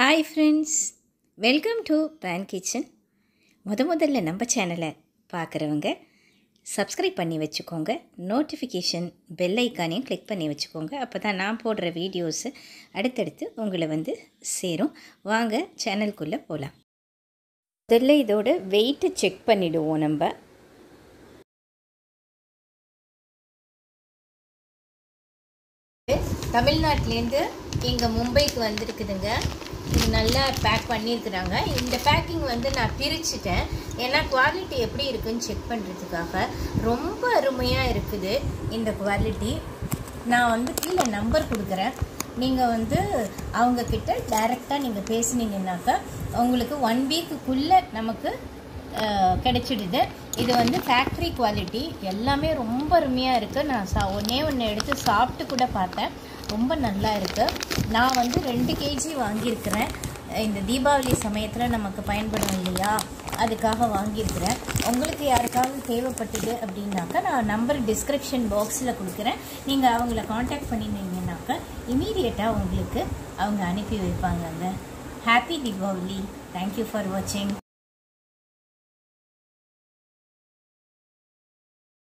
Hi friends welcome to pan kitchen முத முதல்ல நம்ம சேனலை பார்க்குறவங்க சப்ஸ்கிரைப் பண்ணி வச்சுக்கோங்க. நோட்டிஃபிகேஷன் பெல் ஐக்கானையும் கிளிக் பண்ணி வச்சுக்கோங்க. அப்போ தான் நான் போடுற வீடியோஸு அடுத்தடுத்து உங்களை வந்து சேரும். வாங்க சேனலுக்குள்ளே போகலாம் முதல்ல இதோட வெயிட்டை செக் பண்ணிவிடுவோம் நம்ம. தமிழ்நாட்டிலேருந்து இங்கே மும்பைக்கு வந்திருக்குதுங்க. இது நல்லா பேக் பண்ணியிருக்கிறாங்க. இந்த பேக்கிங் வந்து நான் பிரிச்சுட்டேன். ஏன்னா குவாலிட்டி எப்படி இருக்குன்னு செக் பண்ணுறதுக்காக ரொம்ப அருமையாக இருக்குது இந்த குவாலிட்டி நான் வந்து கீழே நம்பர் கொடுக்குறேன். நீங்கள் வந்து அவங்கக்கிட்ட டைரெக்டாக நீங்கள் பேசுனீங்கன்னாக்கா உங்களுக்கு ஒன் வீக்குக்குள்ளே நமக்கு கிடைச்சிடுது. இது வந்து ஃபேக்ட்ரி குவாலிட்டி எல்லாமே ரொம்ப அருமையாக இருக்குது நான் சா ஒன்றே ஒன்று எடுத்து சாப்பிட்டு கூட பார்த்தேன். ரொம்ப நல்லா இருக்குது நான் வந்து ரெண்டு கேஜி வாங்கியிருக்கிறேன். இந்த தீபாவளி சமயத்தில் நமக்கு பயன்படும் இல்லையா? அதுக்காக வாங்கியிருக்கிறேன். உங்களுக்கு யாருக்காவது தேவைப்பட்டது அப்படின்னாக்கா நான் நம்பர் டிஸ்கிரிப்ஷன் பாக்ஸில் கொடுக்குறேன். நீங்கள் அவங்கள காண்டாக்ட் பண்ணினீங்கன்னாக்கா இமீடியட்டாக உங்களுக்கு அவங்க அனுப்பி வைப்பாங்கங்க. Happy Deepavali. Thank you for வாட்சிங்